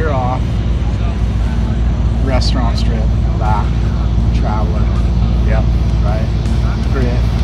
year off, restaurant strip, back, traveling. Yep, right. Great.